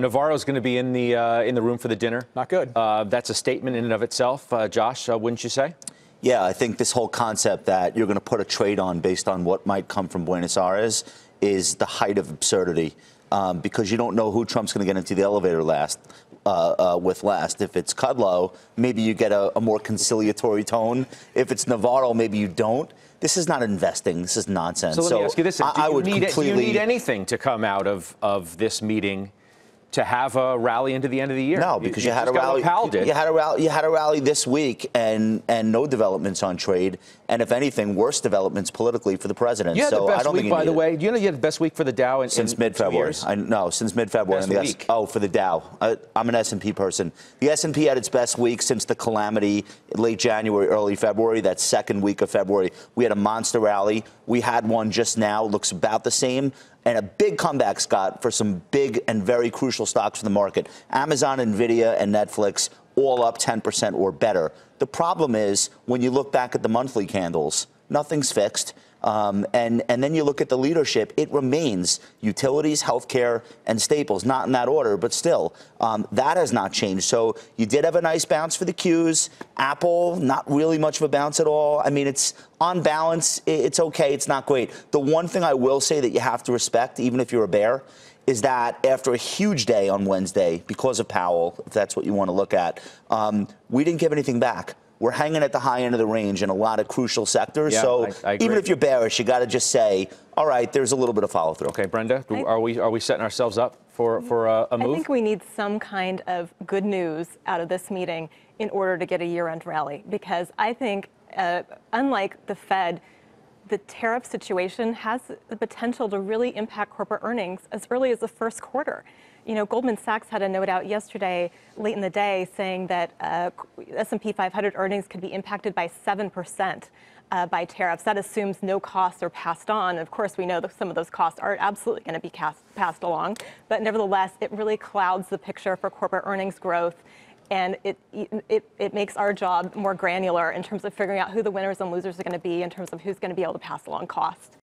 Navarro's going to be in the uh, in the room for the dinner. Not good. Uh, that's a statement in and of itself, uh, Josh. Uh, wouldn't you say? Yeah, I think this whole concept that you're going to put a trade on based on what might come from Buenos Aires is the height of absurdity. Um, because you don't know who Trump's going to get into the elevator last uh, uh, with last. If it's Kudlow, maybe you get a, a, more conciliatory tone. If it's Navarro, maybe you don't. This is not investing. This is nonsense. So let me ask you this: I, do, you I would need, completely... do you need anything to come out of of this meeting? To have a rally into the end of the year. No, because you, you, had a rally. You had a rally. You had a rally this week, and and no developments on trade, and if anything, worse developments politically for the president. You had so the best I don't week, think by the way. Do you know you had the best week for the Dow in, since in mid-February? No, since mid-February. Best week. oh, for the Dow. I, I'm an S&P person. The S&P had its best week since the calamity late January, early February. That second week of February, we had a monster rally. We had one just now. Looks about the same and a big comeback, Scott, for some big and very crucial stocks for the market. Amazon, Nvidia, and Netflix all up 10% or better. The problem is when you look back at the monthly candles, nothing's fixed. Um, and, and then you look at the leadership, it remains utilities, healthcare, and staples, not in that order, but still, um, that has not changed. So you did have a nice bounce for the Qs. Apple, not really much of a bounce at all. I mean, it's on balance, it's okay, it's not great. The one thing I will say that you have to respect, even if you're a bear, is that after a huge day on Wednesday, because of Powell, if that's what you want to look at, um, we didn't give anything back we're hanging at the high end of the range in a lot of crucial sectors. Yeah, so I, I even if you're bearish, you got to just say, all right, there's a little bit of follow through. Okay, Brenda, are we are we setting ourselves up for for a, a move? I think we need some kind of good news out of this meeting in order to get a year-end rally because I think, uh, unlike the Fed. The tariff situation has the potential to really impact corporate earnings as early as the first quarter. You know, Goldman Sachs had a note out yesterday, late in the day, saying that uh, S&P 500 earnings could be impacted by 7%. Uh, by tariffs. That assumes no costs are passed on. Of course, we know that some of those costs are absolutely going to be cast, passed along, but nevertheless, it really clouds the picture for corporate earnings growth. And it, it, it makes our job more granular in terms of figuring out who the winners and losers are going to be in terms of who's going to be able to pass along costs.